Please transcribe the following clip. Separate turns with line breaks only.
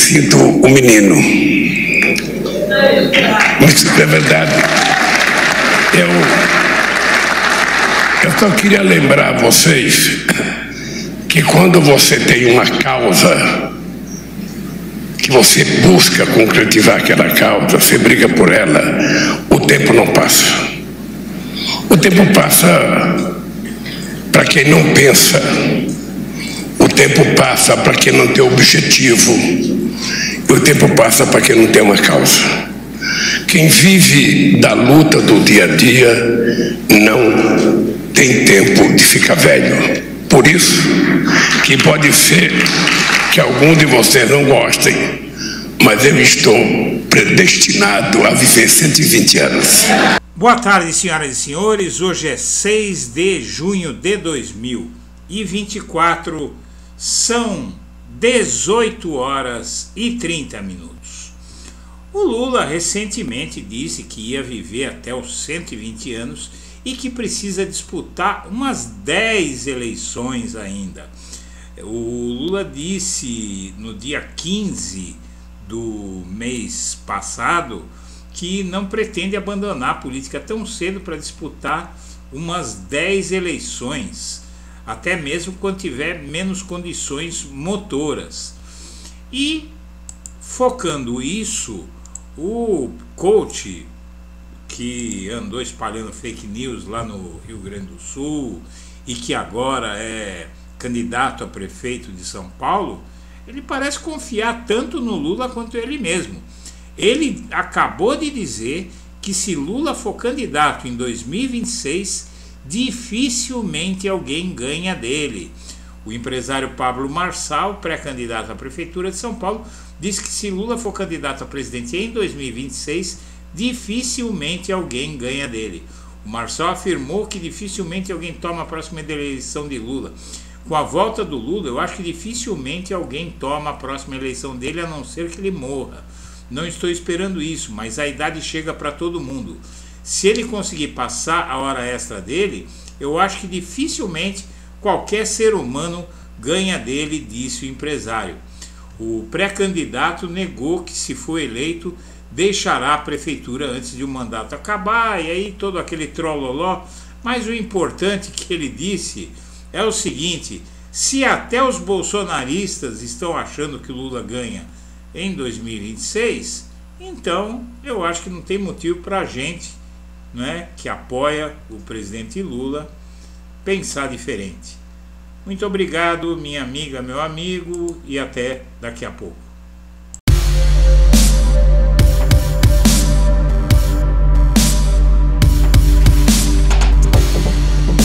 sinto um menino. Isso é verdade. Eu, eu só queria lembrar vocês que quando você tem uma causa, que você busca concretizar aquela causa, você briga por ela, o tempo não passa. O tempo passa para quem não pensa. O tempo passa para quem não tem objetivo. O tempo passa para quem não tem uma causa. Quem vive da luta do dia a dia não tem tempo de ficar velho. Por isso que pode ser que algum de vocês não gostem, mas eu estou predestinado a viver 120 anos.
Boa tarde, senhoras e senhores. Hoje é 6 de junho de 2024. São 18 horas e 30 minutos. O Lula recentemente disse que ia viver até os 120 anos e que precisa disputar umas 10 eleições ainda. O Lula disse no dia 15 do mês passado que não pretende abandonar a política tão cedo para disputar umas 10 eleições, até mesmo quando tiver menos condições motoras. E focando isso, o coach que andou espalhando fake news lá no Rio Grande do Sul e que agora é candidato a prefeito de São Paulo, ele parece confiar tanto no Lula quanto ele mesmo. Ele acabou de dizer que se Lula for candidato em 2026, dificilmente alguém ganha dele. O empresário Pablo Marçal, pré-candidato à prefeitura de São Paulo, disse que se Lula for candidato a presidente em 2026, dificilmente alguém ganha dele. O Marçal afirmou que dificilmente alguém toma a próxima eleição de Lula. Com a volta do Lula, eu acho que dificilmente alguém toma a próxima eleição dele, a não ser que ele morra. Não estou esperando isso, mas a idade chega para todo mundo. Se ele conseguir passar a hora extra dele, eu acho que dificilmente qualquer ser humano ganha dele, disse o empresário. O pré-candidato negou que, se for eleito, deixará a prefeitura antes de o mandato acabar, e aí todo aquele trololó. Mas o importante que ele disse é o seguinte: se até os bolsonaristas estão achando que Lula ganha em 2026, então eu acho que não tem motivo para a gente, né, que apoia o presidente Lula, pensar diferente. Muito obrigado, minha amiga, meu amigo, e até daqui a pouco.